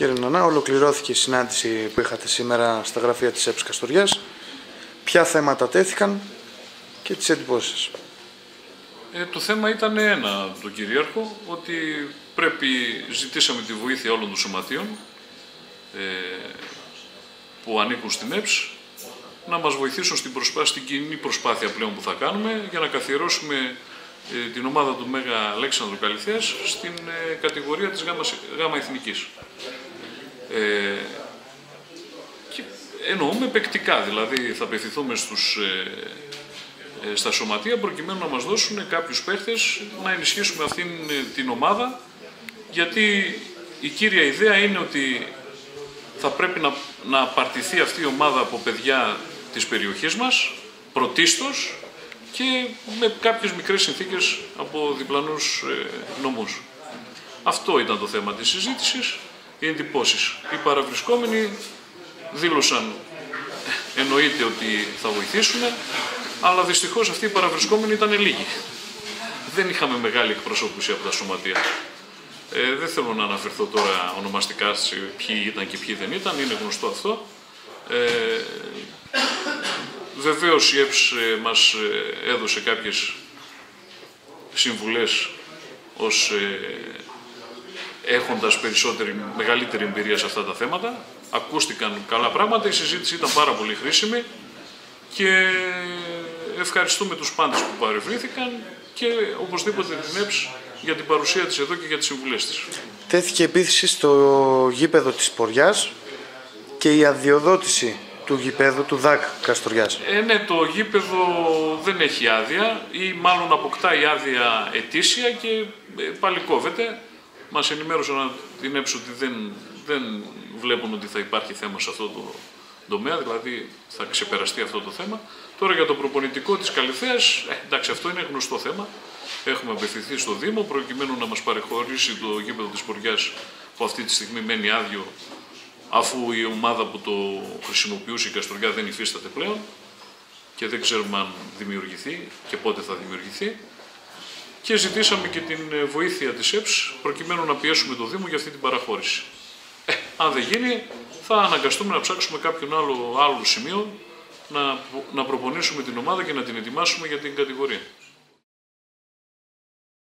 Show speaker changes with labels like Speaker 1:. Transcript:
Speaker 1: Κύριε Νανά, ολοκληρώθηκε η συνάντηση που είχατε σήμερα στα γραφεία της ΕΠΣ Καστοριάς. Ποια θέματα τέθηκαν και τις εντυπώσεις
Speaker 2: ε, το θέμα ήταν ένα το κυρίαρχο, ότι πρέπει, ζητήσαμε τη βοήθεια όλων των σωματείων ε, που ανήκουν στην ΕΠΣ να μας βοηθήσουν στην, προσπάθεια, στην κοινή προσπάθεια πλέον που θα κάνουμε για να καθιερώσουμε ε, την ομάδα του Μέγα Αλέξανδρου Καλυθέας στην ε, κατηγορία της γάμα, γάμα Εθνικής. Ε, και εννοούμε παικτικά, δηλαδή θα απευθυνθούμε στους, ε, στα σωματεία προκειμένου να μας δώσουν κάποιους παίχτες να ενισχύσουμε αυτήν την ομάδα γιατί η κύρια ιδέα είναι ότι θα πρέπει να, να παρτιθεί αυτή η ομάδα από παιδιά της περιοχής μας, πρωτίστως και με κάποιες μικρές συνθήκες από διπλανούς ε, νομούς. Αυτό ήταν το θέμα της συζήτησης, οι εντυπώσεις. Οι παραβρισκόμενοι δήλωσαν εννοείται ότι θα βοηθήσουν, αλλά δυστυχώς αυτοί οι παραβρισκόμενοι ήταν λίγοι. Δεν είχαμε μεγάλη εκπροσώπηση από τα σωματεία. Ε, δεν θέλω να αναφερθώ τώρα ονομαστικά σε ποιοι ήταν και ποιοι δεν ήταν, είναι γνωστό αυτό. Ε, βεβαίως η ΕΠΣ ε, μας ε, έδωσε κάποιες συμβουλές ως ε, έχοντας περισσότερη, μεγαλύτερη εμπειρία σε αυτά τα θέματα. Ακούστηκαν καλά πράγματα, η συζήτηση ήταν πάρα πολύ χρήσιμη και ευχαριστούμε τους πάντες που παρευρύθηκαν και οπωσδήποτε την ΕΠΣ για την παρουσία της εδώ και για τις συμβουλές της.
Speaker 1: Τέθηκε επίθεση στο γήπεδο της Ποριάς και η αδειοδότηση του γήπεδου του ΔΑΚ Καστοριάς.
Speaker 2: Ε, ναι, το γήπεδο δεν έχει άδεια ή μάλλον αποκτάει άδεια ετήσια και ε, πάλι κόβεται. Μας ενημέρωσαν την έψω ότι δεν, δεν βλέπουν ότι θα υπάρχει θέμα σε αυτό το τομέα, δηλαδή θα ξεπεραστεί αυτό το θέμα. Τώρα για το προπονητικό της Καλυθέας, ε, εντάξει αυτό είναι γνωστό θέμα. Έχουμε απευθυνθεί στο Δήμο προκειμένου να μας παρεχωρήσει το γήπεδο της Ποριάς που αυτή τη στιγμή μένει άδειο αφού η ομάδα που το χρησιμοποιούσε η Καστοριά δεν υφίσταται πλέον και δεν ξέρουμε αν δημιουργηθεί και πότε θα δημιουργηθεί και ζητήσαμε και την βοήθεια της ΕΠΣ προκειμένου να πιέσουμε το Δήμο για αυτή την παραχώρηση. Ε, αν δεν γίνει θα αναγκαστούμε να ψάξουμε κάποιον άλλο, άλλο σημείο να, να προπονήσουμε την ομάδα και να την ετοιμάσουμε για την κατηγορία.